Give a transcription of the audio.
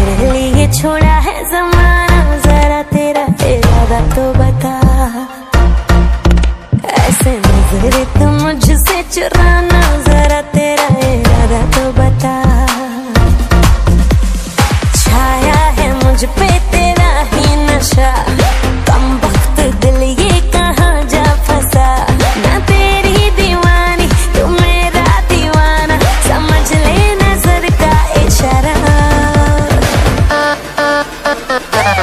मैंने तेरे लिए छोड़ा है जमाना, जरा तेरा इरादा तो बता। ऐसे नजरे तो मुझसे चुराना, जरा तेरा इरादा तो बता। छाया है मुझ पे Ha ha.